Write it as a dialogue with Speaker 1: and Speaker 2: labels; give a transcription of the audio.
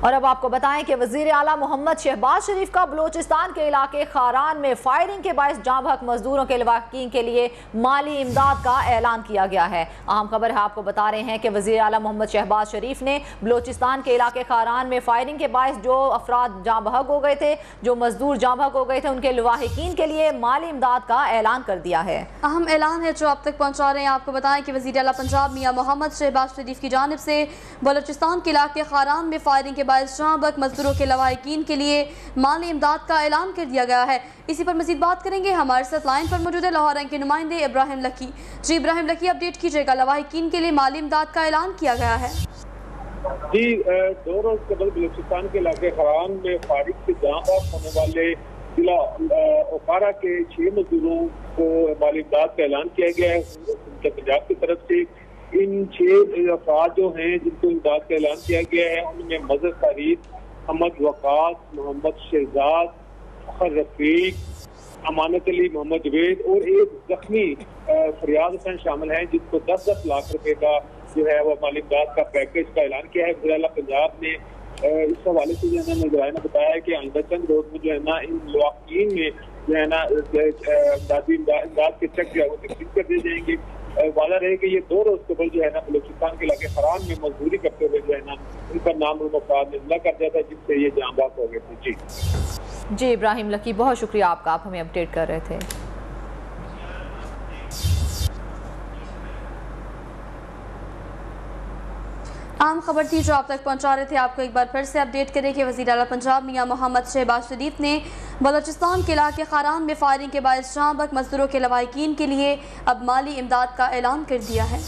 Speaker 1: اور اب آپ کو بتائیں کہ وزیر اعلیٰ محمد شہباز شریف کا بلوچستان کے علاقے خاران میں فائرنگ کے باعث جاں بحق مزدوروں کے لواحقین کے لیے مالی امداد کا اعلان کیا گیا ہے۔ اہم خبر ہے، آپ کو بتا رہے ہیں کہ وزیر اعلیٰ محمد شہباز شریف نے بلوچستان کے علاقے خاران میں فائرنگ کے باعث جو افراد جاں بحق ہو گئے تھے، جو مزدور جاں بحق ہو گئے تھے، ان کے لواحقین کے لیے مالی امداد کا اعلان کر دیا ہے۔
Speaker 2: اہم اعلان ہے جو آپ تک پہنچا رہے ہیں، آپ کو بتائیں کہ وزیر اعلیٰ پنجاب میاں محمد شہباز شریف کی جانب سے بلوچستان کے علاقے خاران میں فائرنگ کے باعث جاں بحق مزدوروں کے لواحقین کے لیے مالی امداد کا اعلان کر دیا گیا ہے۔ اسی پر مزید بات کریں گے ہمارے ساتھ لائن پر موجود ہے لاہور کے نمائندے ابراہیم لکی جی ابراہیم لکی اپڈیٹ کیجیے گا۔ لواحقین کے لیے مالی امداد کا اعلان کیا گیا ہے۔
Speaker 3: جی دو روز قبل بلوچستان کے علاقے خران میں فارغ سے جہاں بات ہونے والے ضلع اوکارا کے چھ مزدوروں کو مالی امداد کا اعلان کیا گیا ہے۔ پنجاب کی طرف سے ان چھ افراد جو ہیں، جن کو امداد کا اعلان کیا گیا ہے، ان میں مظہر فرید محمد وقاص، محمد شہزاد، فخر رفیق، امانت علی، محمد جوید اور ایک زخمی فریاد حسین شامل ہیں جس کو دس دس لاکھ روپے کا جو ہے وہ مالی امداد کا پیکج کا اعلان کیا ہے۔ وزیر پنجاب نے اس حوالے سے جو ہے نا نظرائے نے بتایا کہ آئندہ چند روز میں جو ہے نا، ان لواقین میں جو ہے نا امدادی امداد کے چیک جو ہے وہ تقسیم کر دیے جائیں گے۔ والا رہے کہ یہ دو روز قبل جو ہے نا بلوچستان کے علاقے خران میں مزدوری کرتے ہوئے جو ہے نا ان کا نام المفاد نزلہ کر دیا تھا جس سے یہ جان باز ہو گئے تھے جی۔
Speaker 1: جی ابراہیم لکی، بہت شکریہ آپ کا، آپ ہمیں اپڈیٹ کر رہے تھے۔
Speaker 2: عام خبر تھی جو آپ تک پہنچا رہے تھے، آپ کو ایک بار پھر سے اپڈیٹ کریں کہ وزیر اعلیٰ پنجاب میاں محمد شہباز شریف نے بلوچستان کے علاقے خاران میں فائرنگ کے باعث شام بک مزدوروں کے لواحقین کے لیے اب مالی امداد کا اعلان کر دیا ہے۔